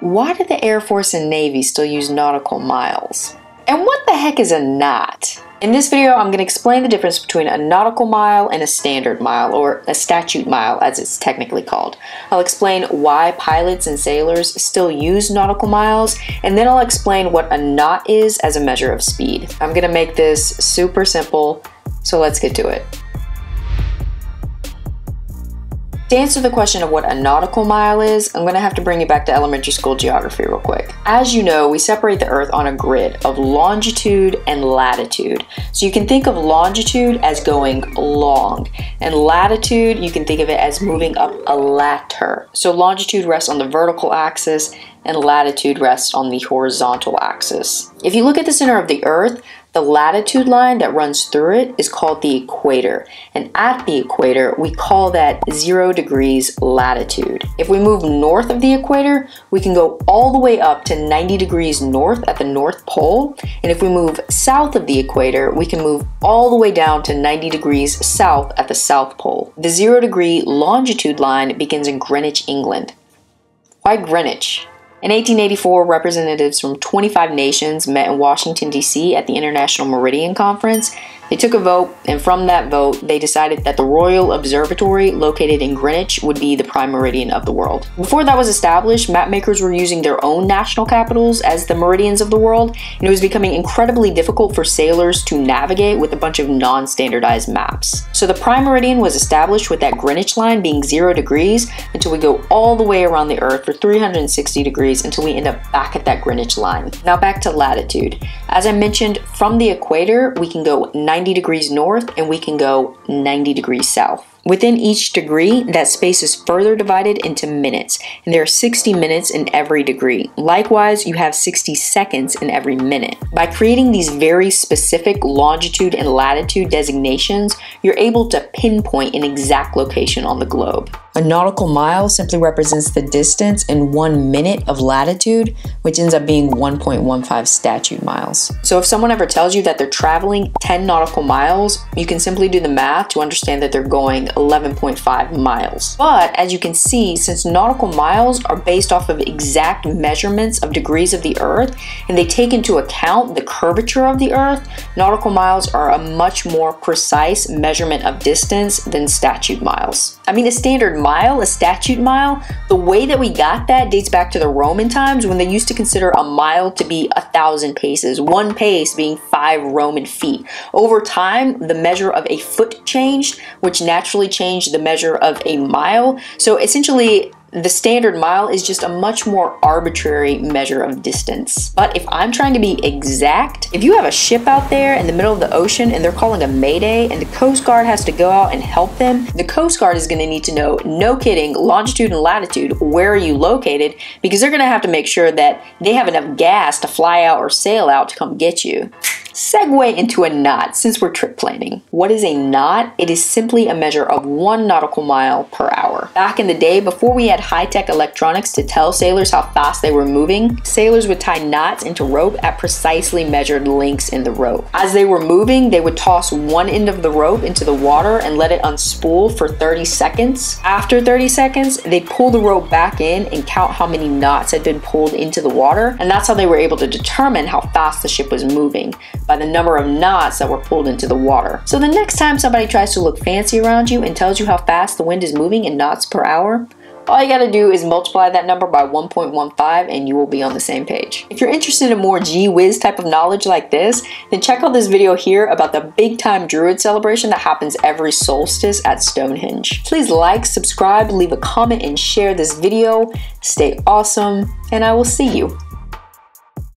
Why do the Air Force and Navy still use nautical miles? And what the heck is a knot? In this video, I'm going to explain the difference between a nautical mile and a standard mile, or a statute mile as it's technically called. I'll explain why pilots and sailors still use nautical miles, and then I'll explain what a knot is as a measure of speed. I'm going to make this super simple, so let's get to it. To answer the question of what a nautical mile is, I'm going to have to bring you back to elementary school geography real quick. As you know, we separate the Earth on a grid of longitude and latitude. So you can think of longitude as going long, and latitude, you can think of it as moving up a ladder. So longitude rests on the vertical axis, and latitude rests on the horizontal axis. If you look at the center of the Earth, the latitude line that runs through it is called the equator, and at the equator, we call that zero degrees latitude. If we move north of the equator, we can go all the way up to 90 degrees north at the North Pole, and if we move south of the equator, we can move all the way down to 90 degrees south at the South Pole. The zero degree longitude line begins in Greenwich, England. Why Greenwich? In 1884, representatives from 25 nations met in Washington, D.C. at the International Meridian Conference they took a vote, and from that vote, they decided that the Royal Observatory, located in Greenwich, would be the prime meridian of the world. Before that was established, mapmakers were using their own national capitals as the meridians of the world, and it was becoming incredibly difficult for sailors to navigate with a bunch of non standardized maps. So the prime meridian was established with that Greenwich line being zero degrees until we go all the way around the Earth for 360 degrees until we end up back at that Greenwich line. Now back to latitude. As I mentioned, from the equator, we can go 90 90 degrees north and we can go 90 degrees south. Within each degree, that space is further divided into minutes, and there are 60 minutes in every degree. Likewise, you have 60 seconds in every minute. By creating these very specific longitude and latitude designations, you're able to pinpoint an exact location on the globe. A nautical mile simply represents the distance in one minute of latitude, which ends up being 1.15 statute miles. So if someone ever tells you that they're traveling 10 nautical miles, you can simply do the math to understand that they're going 11.5 miles. But as you can see, since nautical miles are based off of exact measurements of degrees of the earth, and they take into account the curvature of the earth, nautical miles are a much more precise measurement of distance than statute miles. I mean, a standard a statute mile, the way that we got that dates back to the Roman times when they used to consider a mile to be a thousand paces, one pace being five Roman feet. Over time, the measure of a foot changed, which naturally changed the measure of a mile. So essentially, the standard mile is just a much more arbitrary measure of distance. But if I'm trying to be exact, if you have a ship out there in the middle of the ocean and they're calling a mayday and the Coast Guard has to go out and help them, the Coast Guard is going to need to know, no kidding, longitude and latitude, where are you located, because they're going to have to make sure that they have enough gas to fly out or sail out to come get you segue into a knot since we're trip planning. What is a knot? It is simply a measure of one nautical mile per hour. Back in the day, before we had high-tech electronics to tell sailors how fast they were moving, sailors would tie knots into rope at precisely measured lengths in the rope. As they were moving, they would toss one end of the rope into the water and let it unspool for 30 seconds. After 30 seconds, they'd pull the rope back in and count how many knots had been pulled into the water, and that's how they were able to determine how fast the ship was moving by the number of knots that were pulled into the water. So the next time somebody tries to look fancy around you and tells you how fast the wind is moving in knots per hour, all you gotta do is multiply that number by 1.15 and you will be on the same page. If you're interested in more gee whiz type of knowledge like this, then check out this video here about the big time Druid celebration that happens every solstice at Stonehenge. Please like, subscribe, leave a comment, and share this video. Stay awesome, and I will see you